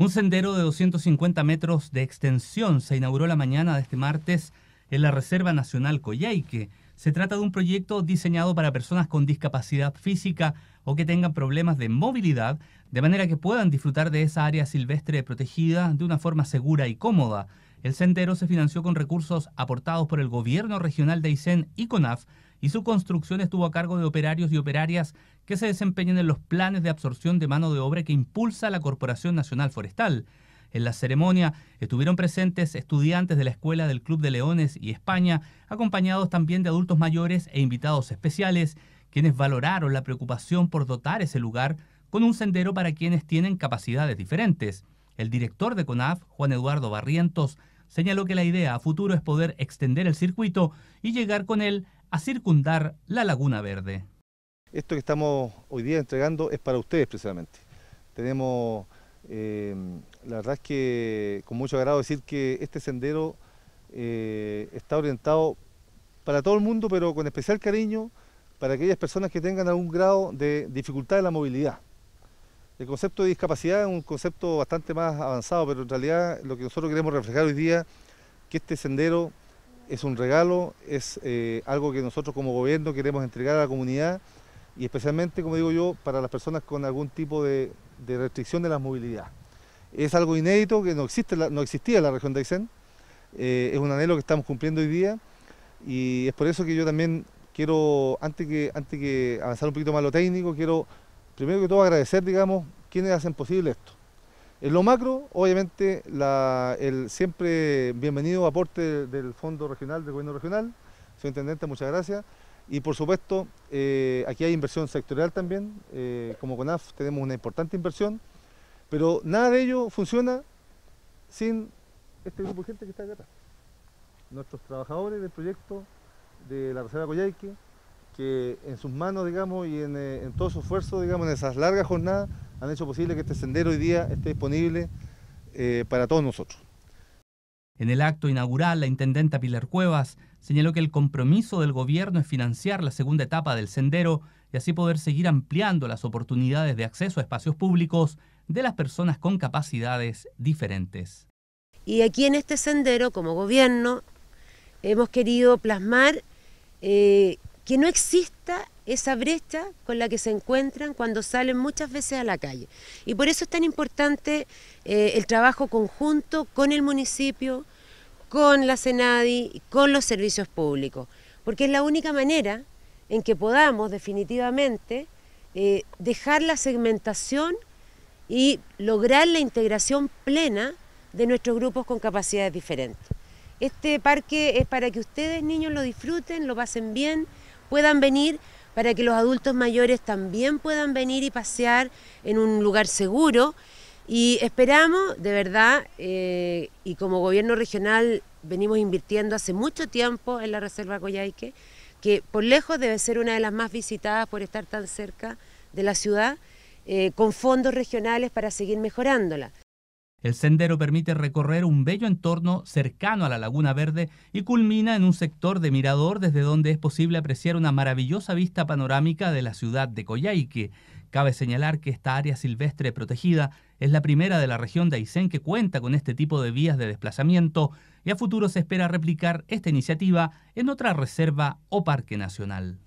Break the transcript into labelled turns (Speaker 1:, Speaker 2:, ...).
Speaker 1: Un sendero de 250 metros de extensión se inauguró la mañana de este martes en la Reserva Nacional Coyhaique. Se trata de un proyecto diseñado para personas con discapacidad física o que tengan problemas de movilidad, de manera que puedan disfrutar de esa área silvestre protegida de una forma segura y cómoda. El sendero se financió con recursos aportados por el gobierno regional de Aysén y CONAF y su construcción estuvo a cargo de operarios y operarias que se desempeñan en los planes de absorción de mano de obra que impulsa la Corporación Nacional Forestal. En la ceremonia estuvieron presentes estudiantes de la Escuela del Club de Leones y España, acompañados también de adultos mayores e invitados especiales, quienes valoraron la preocupación por dotar ese lugar con un sendero para quienes tienen capacidades diferentes. El director de CONAF, Juan Eduardo Barrientos, señaló que la idea a futuro es poder extender el circuito y llegar con él a circundar la Laguna Verde.
Speaker 2: Esto que estamos hoy día entregando es para ustedes precisamente. Tenemos, eh, la verdad es que con mucho agrado decir que este sendero eh, está orientado para todo el mundo, pero con especial cariño para aquellas personas que tengan algún grado de dificultad en la movilidad. El concepto de discapacidad es un concepto bastante más avanzado, pero en realidad lo que nosotros queremos reflejar hoy día que este sendero es un regalo, es eh, algo que nosotros como gobierno queremos entregar a la comunidad y especialmente, como digo yo, para las personas con algún tipo de, restricción de la movilidad. Es algo inédito que no, existe, no existía en la región de Aysén, eh, es un anhelo que estamos cumpliendo hoy día y es por eso que yo también quiero, antes que, antes que avanzar un poquito más lo técnico, quiero primero que todo agradecer, digamos, quienes hacen posible esto. En lo macro, obviamente, el siempre bienvenido aporte del Fondo Regional, del Gobierno Regional. Señor Intendente, muchas gracias. Y por supuesto, eh, aquí hay inversión sectorial también. Eh, como CONAF tenemos una importante inversión, pero nada de ello funciona sin este grupo de gente que está acá atrás. Nuestros trabajadores del proyecto de la Reserva Coyhaique, que en sus manos, digamos, y en, eh, en todo su esfuerzo, digamos, en esas largas jornadas, han hecho posible que este sendero hoy día esté disponible eh, para todos nosotros.
Speaker 1: En el acto inaugural, la intendenta Pilar Cuevas señaló que el compromiso del gobierno es financiar la segunda etapa del sendero y así poder seguir ampliando las oportunidades de acceso a espacios públicos de las personas con capacidades diferentes.
Speaker 3: Y aquí en este sendero, como gobierno, hemos querido plasmar eh, que no exista esa brecha con la que se encuentran cuando salen muchas veces a la calle. Y por eso es tan importante eh, el trabajo conjunto con el municipio, con la CENADI, con los servicios públicos, porque es la única manera en que podamos definitivamente eh, dejar la segmentación y lograr la integración plena de nuestros grupos con capacidades diferentes. Este parque es para que ustedes, niños, lo disfruten, lo pasen bien, puedan venir para que los adultos mayores también puedan venir y pasear en un lugar seguro. Y esperamos, de verdad, eh, y como gobierno regional venimos invirtiendo hace mucho tiempo en la Reserva Coyhaique, que por lejos debe ser una de las más visitadas por estar tan cerca de la ciudad, eh, con fondos regionales para seguir mejorándola.
Speaker 1: El sendero permite recorrer un bello entorno cercano a la Laguna Verde y culmina en un sector de mirador desde donde es posible apreciar una maravillosa vista panorámica de la ciudad de Coyhaique. Cabe señalar que esta área silvestre protegida es la primera de la región de Aysén que cuenta con este tipo de vías de desplazamiento y a futuro se espera replicar esta iniciativa en otra reserva o parque nacional.